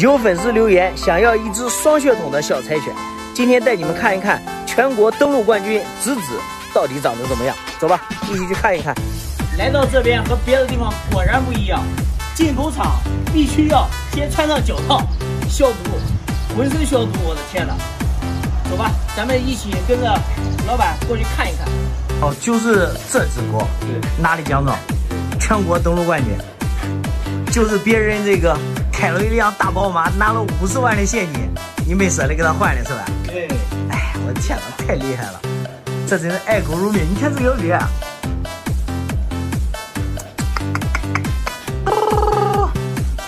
有粉丝留言想要一只双血统的小柴犬，今天带你们看一看全国登陆冠军子子到底长得怎么样。走吧，一起去看一看。来到这边和别的地方果然不一样，进狗场必须要先穿上脚套，消毒，浑身消毒。我的天呐！走吧，咱们一起跟着老板过去看一看。哦，就是这只狗，对，拿的奖状，全国登陆冠军，就是别人这个。开了一辆大宝马，拿了五十万的现金，你没舍得给他换的是吧？对。哎，我的天哪，太厉害了！这真是爱狗如命。你看这个脸。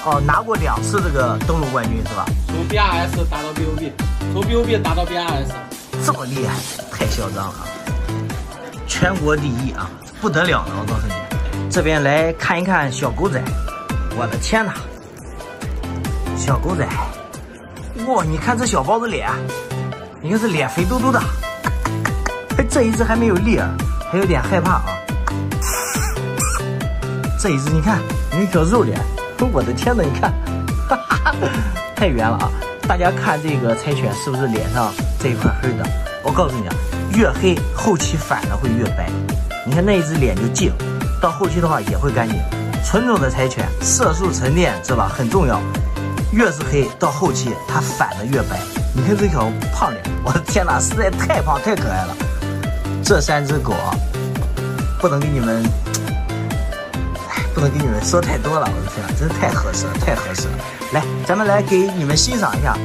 哦，拿过两次这个登陆冠军是吧？从 BRS 打到 BOB，从 BOB 打到 BRS，这么厉害，太嚣张了！全国第一啊，不得了了！我告诉你，这边来看一看小狗仔，我的天哪！小狗仔，哇！你看这小包子脸，你看这脸肥嘟嘟的，这一只还没有力，还有点害怕啊。这一只你看，有一条肉脸，我的天呐，你看，哈哈，太圆了啊！大家看这个柴犬是不是脸上这一块黑的？我告诉你啊，越黑后期反而会越白。你看那一只脸就净，到后期的话也会干净。纯种的柴犬色素沉淀是吧？很重要。越是黑，到后期它反的越白。你看这条胖脸，我的天哪，实在太胖太可爱了。这三只狗啊，不能给你们，不能给你们说太多了。我的天，真是太合适了，太合适了。来，咱们来给你们欣赏一下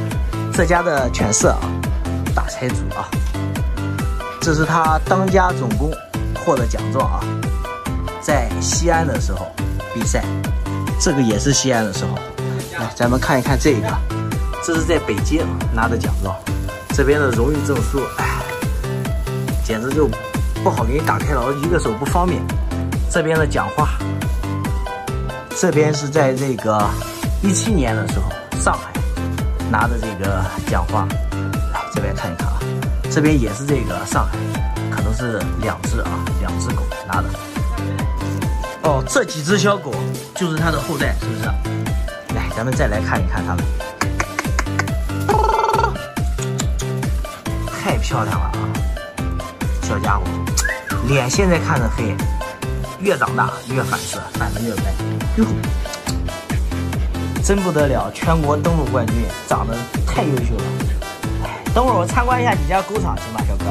这家的犬舍啊，大财主啊，这是他当家总工获的奖状啊，在西安的时候比赛，这个也是西安的时候。来，咱们看一看这个，这是在北京拿的奖状，这边的荣誉证书，哎，简直就不好给你打开了，一个手不方便。这边的讲话，这边是在这个一七年的时候，上海拿的这个讲话。来这边看一看啊，这边也是这个上海，可能是两只啊，两只狗拿的。哦，这几只小狗就是它的后代，是不是？来，咱们再来看一看它们，太漂亮了啊！小家伙，脸现在看着黑，越长大越反色，反的越白。哟，真不得了，全国登陆冠军，长得太优秀了。哎，等会儿我参观一下你家狗场行吧，小哥？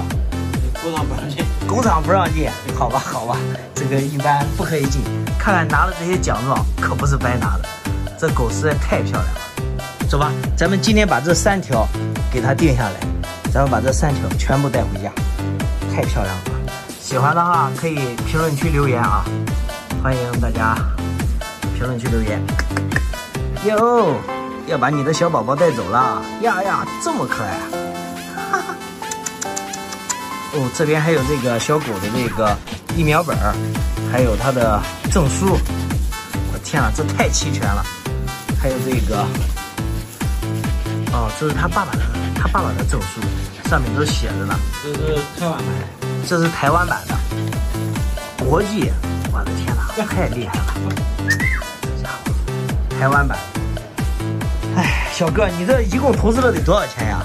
狗场不让进。狗场不让进？好吧，好吧，这个一般不可以进。看看拿了这些奖状，可不是白拿的。这狗实在太漂亮了，走吧，咱们今天把这三条给它定下来，咱们把这三条全部带回家，太漂亮了。喜欢的话可以评论区留言啊，欢迎大家评论区留言。哟，要把你的小宝宝带走了呀呀，这么可爱，哈哈。哦，这边还有这个小狗的这个疫苗本还有它的证书，我天啊，这太齐全了。还有这个，哦，这是他爸爸的，他爸爸的证书，上面都写着呢。这是台湾版，这是台湾版的，国际，我的天哪，太厉害了，这家伙，台湾版。哎，小哥，你这一共投资了得多少钱呀？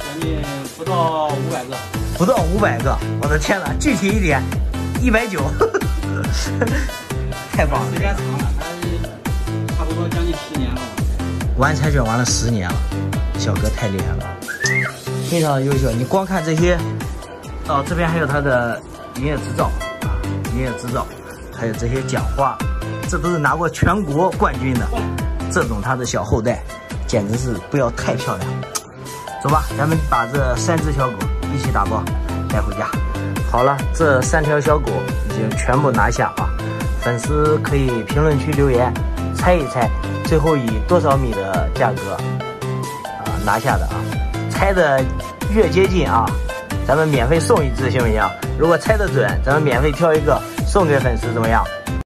将近不到五百个。不到五百个，我的天哪，具体一点，一百九，太棒了。时间长了。玩柴犬玩了十年了，小哥太厉害了，非常优秀。你光看这些，哦，这边还有他的营业执照啊，营业执照，还有这些奖花，这都是拿过全国冠军的。这种他的小后代，简直是不要太漂亮。走吧，咱们把这三只小狗一起打包带回家。好了，这三条小狗已经全部拿下啊，粉丝可以评论区留言。猜一猜，最后以多少米的价格啊拿下的啊？猜的越接近啊，咱们免费送一只，行不行？如果猜的准，咱们免费挑一个送给粉丝，怎么样？